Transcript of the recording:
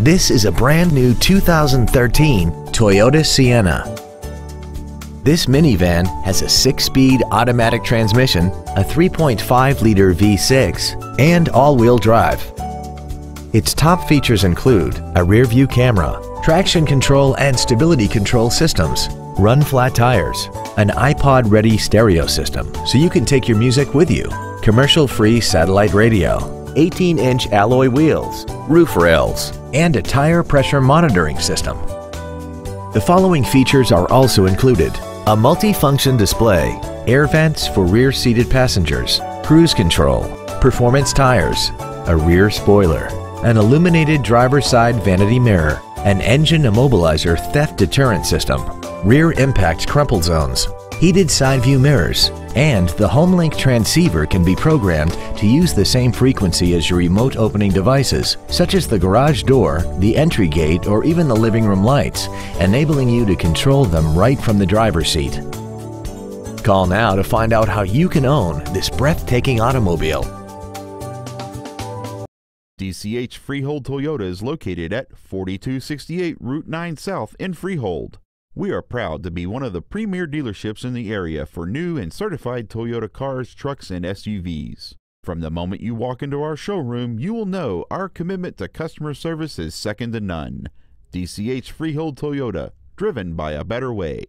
This is a brand new 2013 Toyota Sienna. This minivan has a six-speed automatic transmission, a 3.5-liter V6, and all-wheel drive. Its top features include a rear-view camera, traction control and stability control systems, run flat tires, an iPod-ready stereo system so you can take your music with you, commercial-free satellite radio, 18-inch alloy wheels, roof rails, and a tire pressure monitoring system. The following features are also included. A multi-function display, air vents for rear-seated passengers, cruise control, performance tires, a rear spoiler, an illuminated driver's side vanity mirror, an engine immobilizer theft deterrent system, rear impact crumple zones, heated side view mirrors, and the HomeLink transceiver can be programmed to use the same frequency as your remote opening devices, such as the garage door, the entry gate, or even the living room lights, enabling you to control them right from the driver's seat. Call now to find out how you can own this breathtaking automobile. DCH Freehold Toyota is located at 4268 Route 9 South in Freehold. We are proud to be one of the premier dealerships in the area for new and certified Toyota cars, trucks, and SUVs. From the moment you walk into our showroom, you will know our commitment to customer service is second to none. DCH Freehold Toyota, driven by a better way.